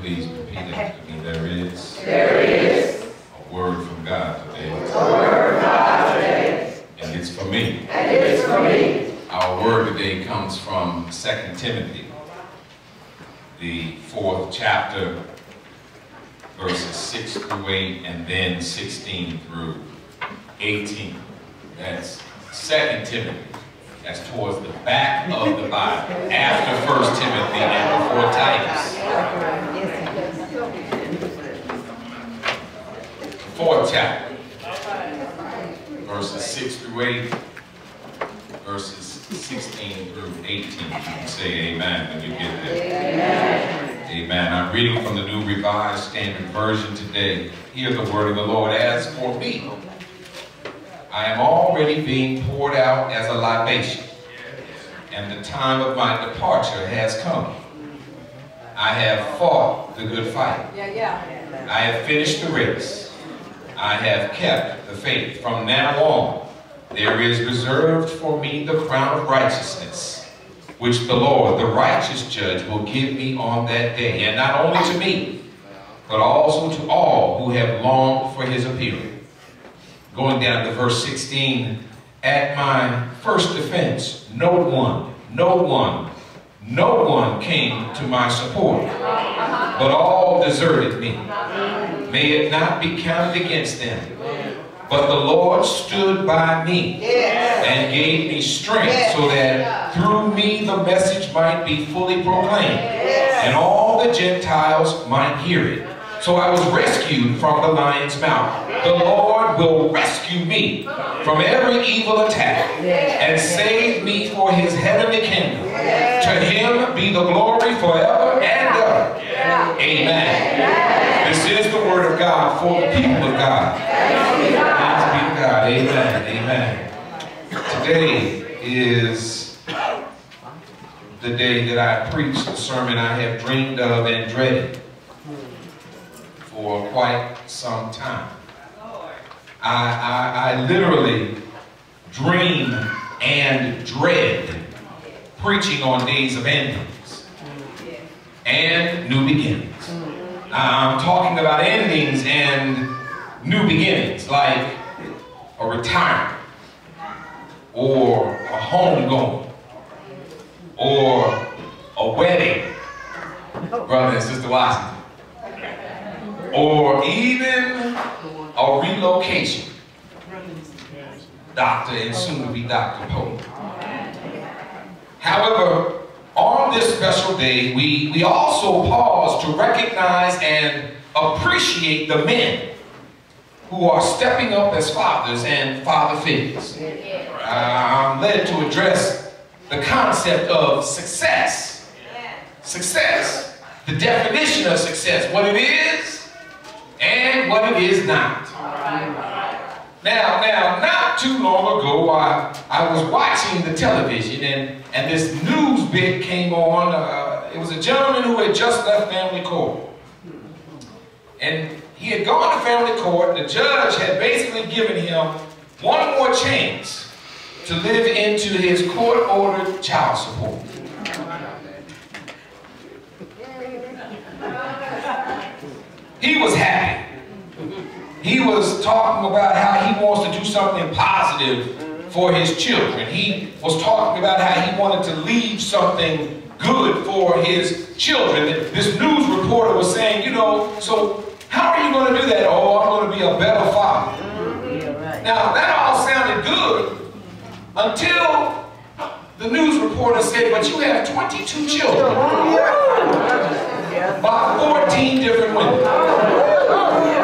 Please repeat after me. There is There is a word from God today, a word from God today, and it's for me. and it's for me. Our word today comes from 2 Timothy, the fourth chapter, verses 6 through 8, and then 16 through 18. That's 2 Timothy. That's towards the back of the Bible, after 1 Timothy and before Titus. Fourth chapter, verses 6 through 8, verses 16 through 18. You can say amen when you get there. Amen. Amen. I'm reading from the New Revised Standard Version today. Hear the word of the Lord. As for me, I am already being poured out as a libation, and the time of my departure has come. I have fought the good fight. Yeah, yeah. I have finished the race. I have kept the faith. From now on, there is reserved for me the crown of righteousness, which the Lord, the righteous judge, will give me on that day. And not only to me, but also to all who have longed for his appearing. Going down to verse 16, at my first defense, no one, no one, no one came to my support, but all deserted me. May it not be counted against them. But the Lord stood by me and gave me strength so that through me the message might be fully proclaimed and all the Gentiles might hear it. So I was rescued from the lion's mouth. The Lord will rescue me from every evil attack and save me for his heavenly kingdom. To him be the glory forever and ever. Amen. This is the word of God for the people of God. Thanks be to God. Amen. Amen. Today is the day that I preach the sermon I have dreamed of and dreaded for quite some time. I, I, I literally dream and dread preaching on days of endings and new beginnings. I'm talking about endings and new beginnings, like a retirement, or a homegoing, or a wedding, brother and sister Washington, or even a relocation, Doctor and soon to be Dr. Pope. However, on this special day, we, we also pause to recognize and appreciate the men who are stepping up as fathers and father figures. I'm led to address the concept of success. Success. The definition of success. What it is and what it is not. Now, now, not too long ago, I, I was watching the television and, and this news bit came on. Uh, it was a gentleman who had just left family court. And he had gone to family court. The judge had basically given him one more chance to live into his court-ordered child support. He was happy. He was talking about how he wants to do something positive for his children. He was talking about how he wanted to leave something good for his children. This news reporter was saying, you know, so how are you going to do that? Oh, I'm going to be a better father. Now, that all sounded good until the news reporter said, but you have 22 children by 14 different women.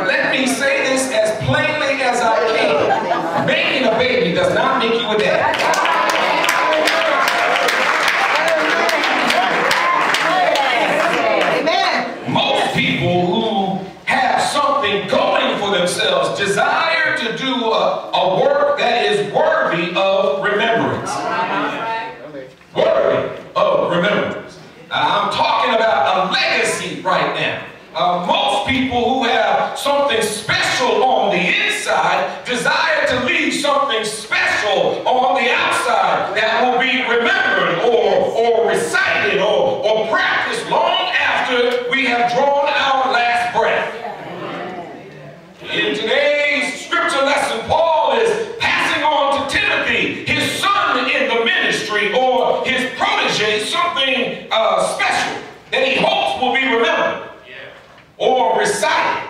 Let me say this as plainly as I can. Making a baby does not make you a dad. Most people who have something going for themselves desire to do a, a work that is worthy of remembrance. Worthy of remembrance. I'm talking about a legacy right now. Uh, most people who have something special on the inside desire to leave something special on the outside that will be remembered or, or recited or, or something uh, special that he hopes will be remembered or recited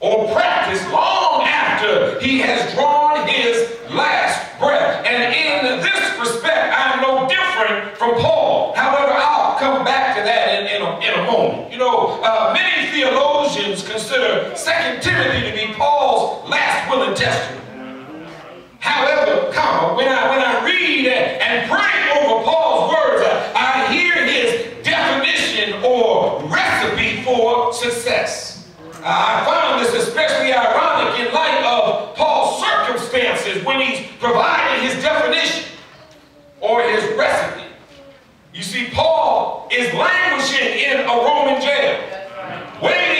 or practiced long after he has drawn his last breath. And in this respect, I'm no different from Paul. However, I'll come back to that in, in, a, in a moment. You know, uh, many theologians consider 2 Timothy to be Paul's last will and testament. However, comma, when I when I read and, pray over Paul's words, I, I hear his definition or recipe for success. Uh, I found this especially ironic in light of Paul's circumstances when he's providing his definition or his recipe. You see, Paul is languishing in a Roman jail, waiting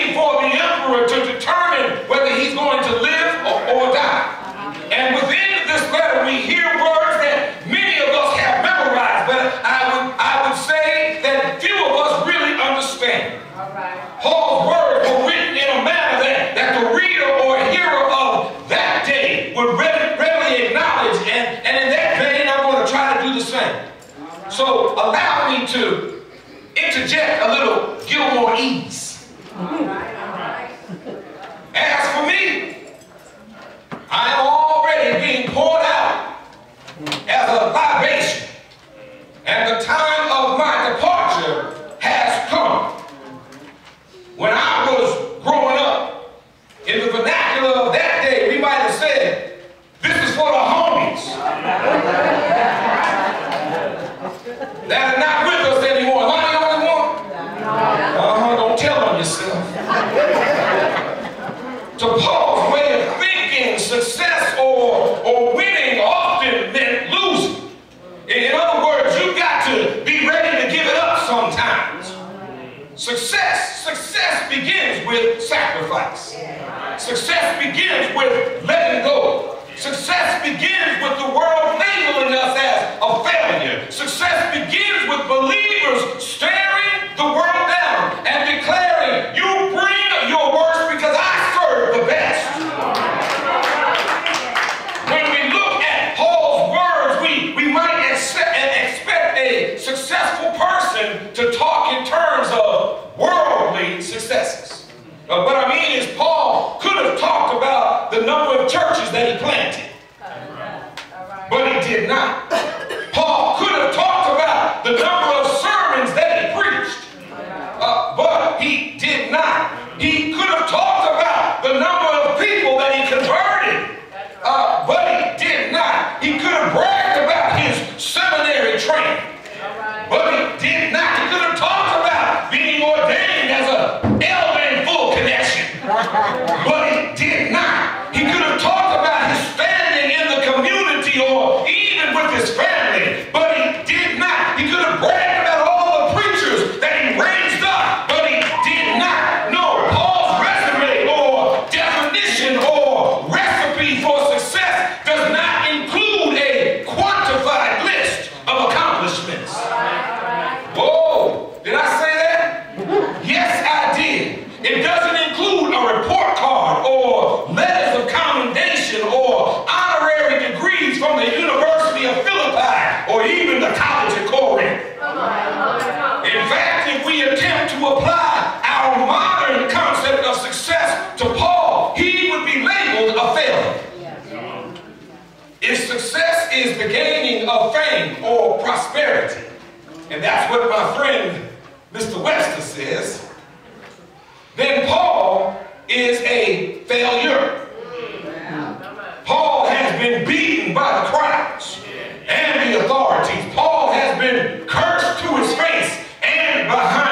emperor to determine whether he's going to live or, or die. And within this letter, we hear words that many of us have memorized, but I would, I would say that few of us really understand. All right. Paul's words were written in a manner that, that the reader or hearer of that day would readily, readily acknowledge, and, and in that vein, I'm going to try to do the same. So allow me to interject a little Gilmore ease. As for me, I am already being poured out as a libation, and the time of my departure has come. When I was growing up, in the vernacular of that day, we might have said, this is for the homies that are not with us anymore. Am I the only one? Uh-huh, don't tell on yourself. to Paul's way of thinking, success or, or winning often meant losing. In other words, you got to be ready to give it up sometimes. Success, success begins with sacrifice. Success begins with letting go. Success begins with the world labeling us as a failure. Success begins with believers staring is the gaining of fame or prosperity, and that's what my friend Mr. Webster says, then Paul is a failure. Paul has been beaten by the crowds and the authorities. Paul has been cursed to his face and behind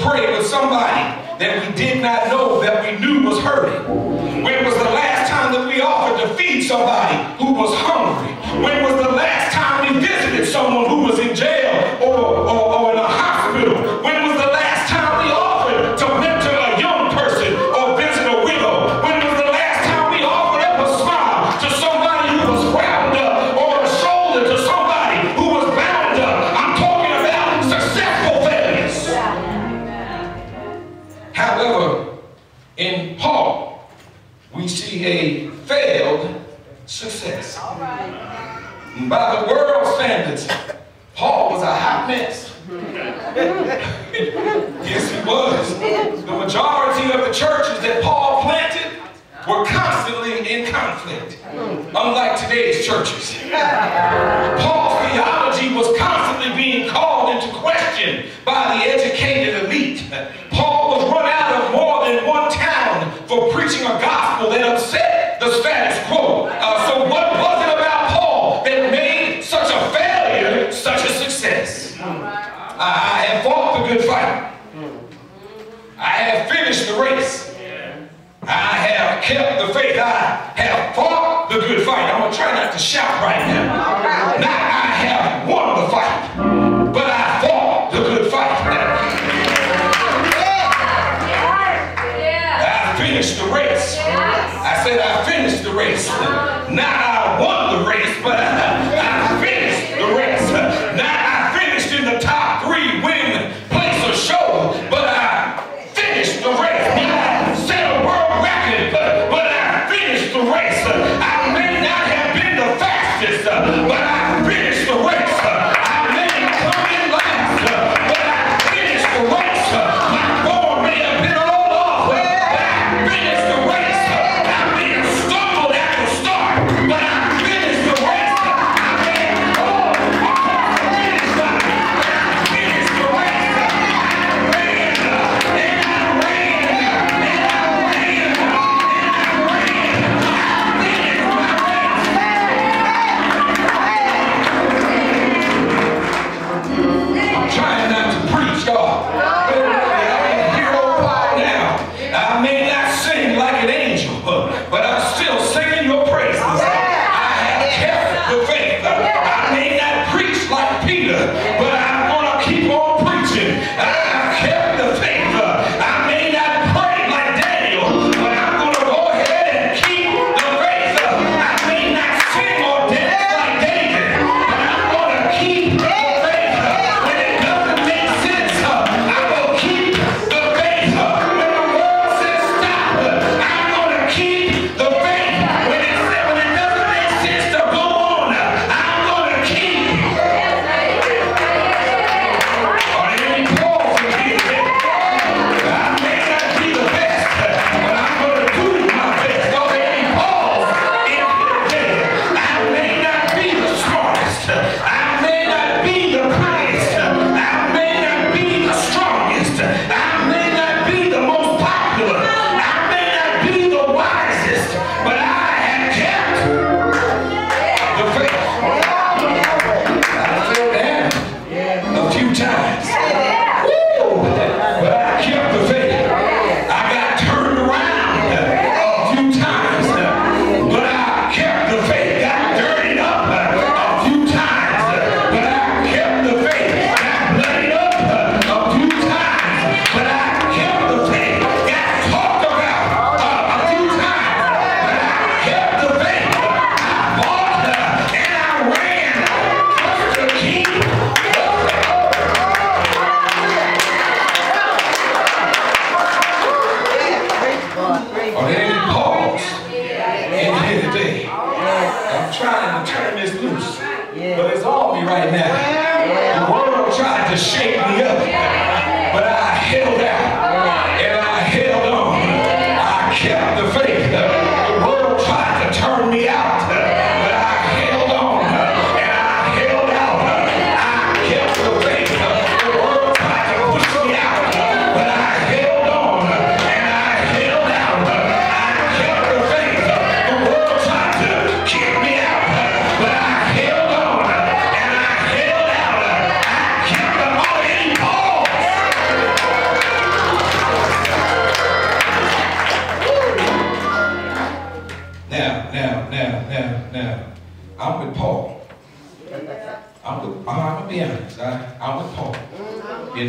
prayed with somebody that we did not know that we knew was hurting? When was the last time that we offered to feed somebody who was hungry? When was the last time we visited someone who was was a hot mess. yes, he was. The majority of the churches that Paul planted were constantly in conflict, unlike today's churches. Paul's theology was constantly being called into question by the educated elite. Paul was run out of more than one town for preaching a gospel that upset the status quo. Uh, so what was it about Paul that made such a failure, such a success. I have fought the good fight. I have finished the race. I have kept the faith. I have fought the good fight. I'm going to try not to shout right now. Now I have won the fight, but I fought the good fight. I finished the race. I said I finished the race.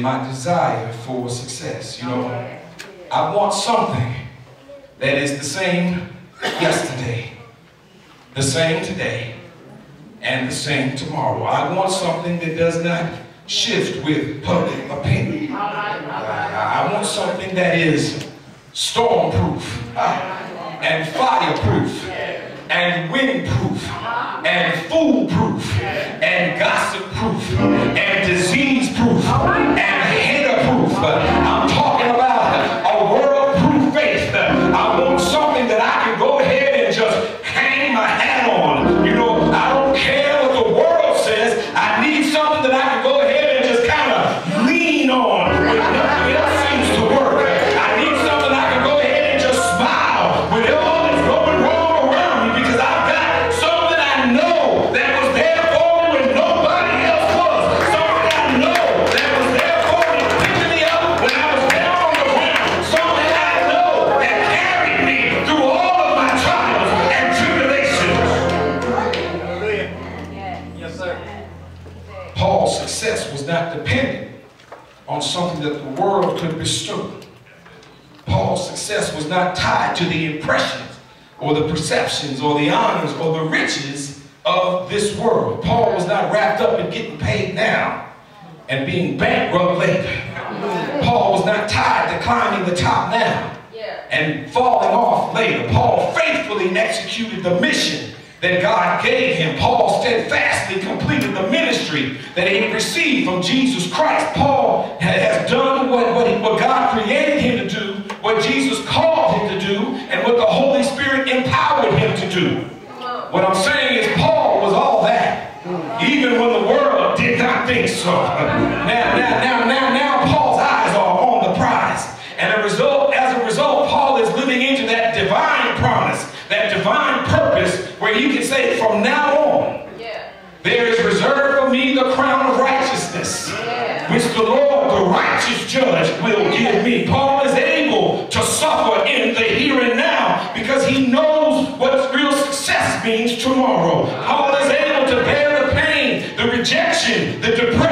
My desire for success. You know, I want something that is the same yesterday, the same today, and the same tomorrow. I want something that does not shift with public opinion. I, I want something that is stormproof uh, and fireproof and windproof and foolproof and gossip perceptions or the honors or the riches of this world. Paul was not wrapped up in getting paid now and being bankrupt later. Paul was not tied to climbing the top now and falling off later. Paul faithfully executed the mission that God gave him. Paul steadfastly completed the ministry that he had received from Jesus Christ. Paul What I'm saying is Paul was all that, even when the world did not think so. Now, now, now, now, now tomorrow. Paul is able to bear the pain, the rejection, the depression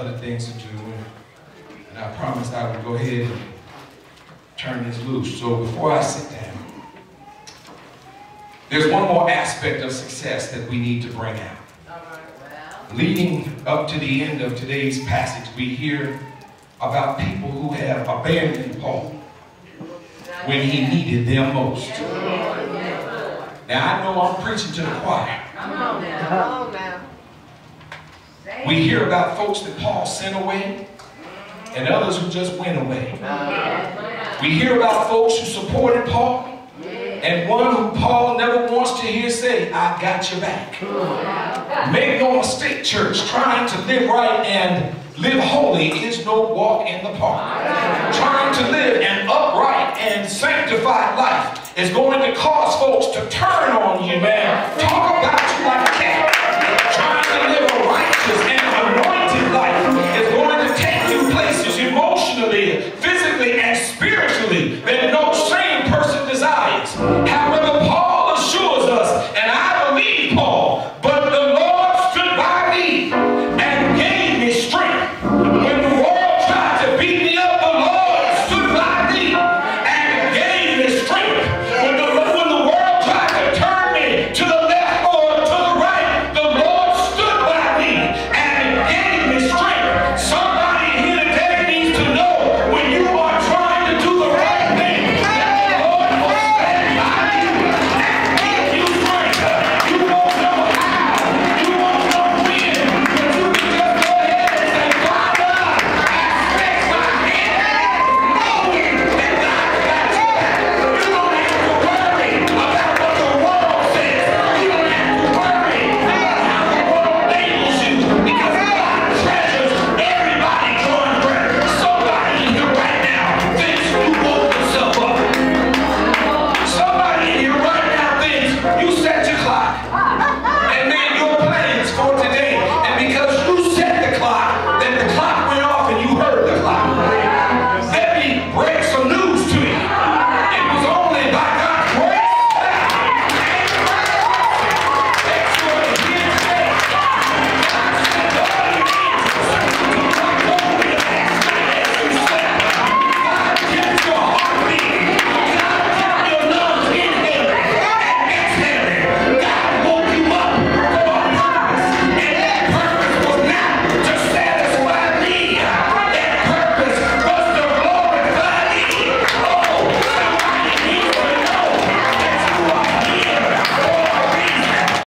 other things to do and, I promised I would go ahead and turn this loose. So before I sit down, there's one more aspect of success that we need to bring out. Leading up to the end of today's passage, we hear about people who have abandoned Paul when he needed them most. Now, I know I'm preaching to the choir. We hear about folks that Paul sent away and others who just went away. We hear about folks who supported Paul and one who Paul never wants to hear say, I got your back. Make no mistake, church, trying to live right and live holy is no walk in the park. Trying to live an upright and sanctified life is going to cause folks to turn on you, man. Talk about you like